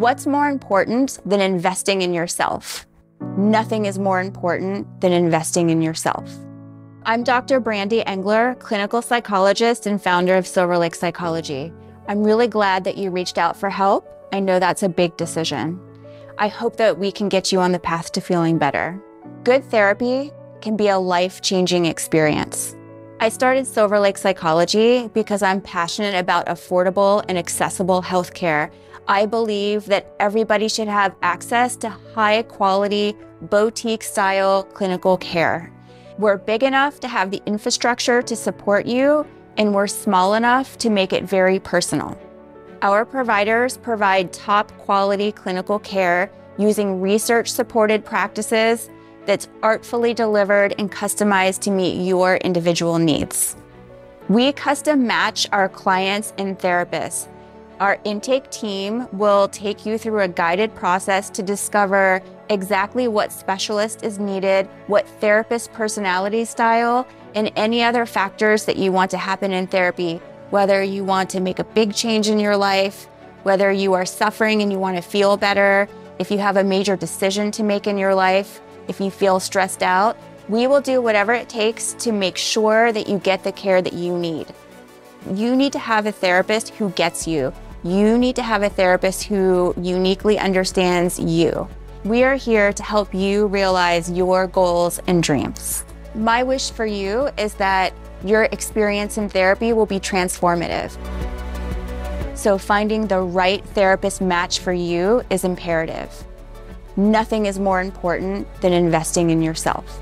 What's more important than investing in yourself? Nothing is more important than investing in yourself. I'm Dr. Brandy Engler, clinical psychologist and founder of Silver Lake Psychology. I'm really glad that you reached out for help. I know that's a big decision. I hope that we can get you on the path to feeling better. Good therapy can be a life changing experience. I started Silver Lake Psychology because I'm passionate about affordable and accessible healthcare I believe that everybody should have access to high quality, boutique style clinical care. We're big enough to have the infrastructure to support you, and we're small enough to make it very personal. Our providers provide top quality clinical care using research supported practices that's artfully delivered and customized to meet your individual needs. We custom match our clients and therapists our intake team will take you through a guided process to discover exactly what specialist is needed, what therapist personality style, and any other factors that you want to happen in therapy, whether you want to make a big change in your life, whether you are suffering and you want to feel better, if you have a major decision to make in your life, if you feel stressed out, we will do whatever it takes to make sure that you get the care that you need. You need to have a therapist who gets you, you need to have a therapist who uniquely understands you. We are here to help you realize your goals and dreams. My wish for you is that your experience in therapy will be transformative. So, finding the right therapist match for you is imperative. Nothing is more important than investing in yourself.